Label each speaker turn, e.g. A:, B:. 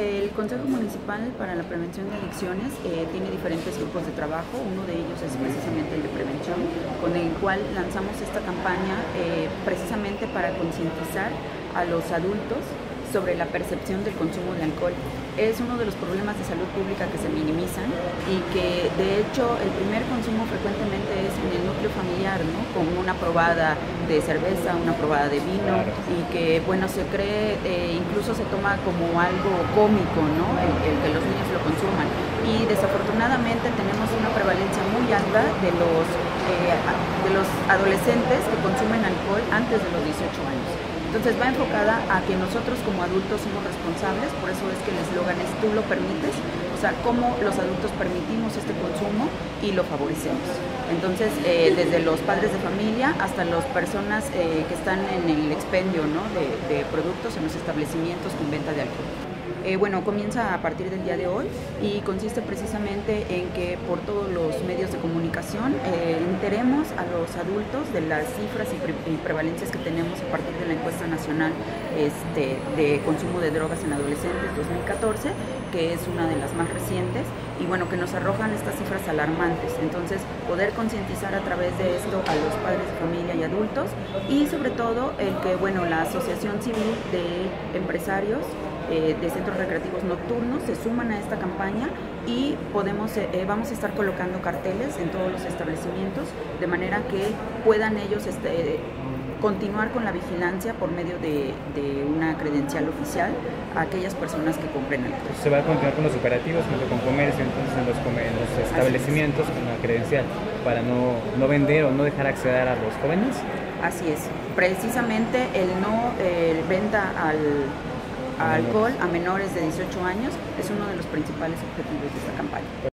A: el Consejo Municipal para la Prevención de Adicciones eh, tiene diferentes grupos de trabajo. Uno de ellos es precisamente el de prevención, con el cual lanzamos esta campaña eh, precisamente para concientizar a los adultos sobre la percepción del consumo de alcohol. Es uno de los problemas de salud pública que se minimizan y que de hecho el primer consumo frecuentemente es en el núcleo familiar, ¿no? Con una probada de cerveza, una probada de vino y que bueno se cree, eh, incluso se toma como algo cómico, ¿no? El, que los niños lo consuman. Y desafortunadamente tenemos una prevalencia muy alta de los, eh, de los adolescentes que consumen alcohol antes de los 18 años. Entonces va enfocada a que nosotros como adultos somos responsables, por eso es que el eslogan es tú lo permites, o sea, cómo los adultos permitimos este consumo y lo favorecemos. Entonces, eh, desde los padres de familia hasta las personas eh, que están en el expendio de productos en los establecimientos con venta de alcohol. Eh, bueno, comienza a partir del día de hoy y consiste precisamente en que por todos los medios de comunicación eh, enteremos a los adultos de las cifras y, prevalencias que tenemos a partir de la encuesta nacional este, de consumo de drogas en adolescentes 2014, que es una de las más recientes, y bueno, que nos arrojan estas cifras alarmantes. Entonces, poder concientizar a través de esto a los padres familia y adultos y sobre todo el que, bueno, la Asociación Civil de Empresarios eh, de centros recreativos nocturnos se suman a esta campaña y podemos, eh, eh, vamos a estar colocando carteles en todos los establecimientos de manera que puedan ellos este, continuar con la vigilancia por medio de, una credencial oficial a aquellas personas que compren alcohol.
B: Se va a continuar con los operativos junto con comercio, entonces en los, los establecimientos con la credencial para no, no, vender o no dejar acceder a los jóvenes.
A: Así es, precisamente el no el venta al alcohol a menores de 18 años es uno de los principales objetivos de esta campaña.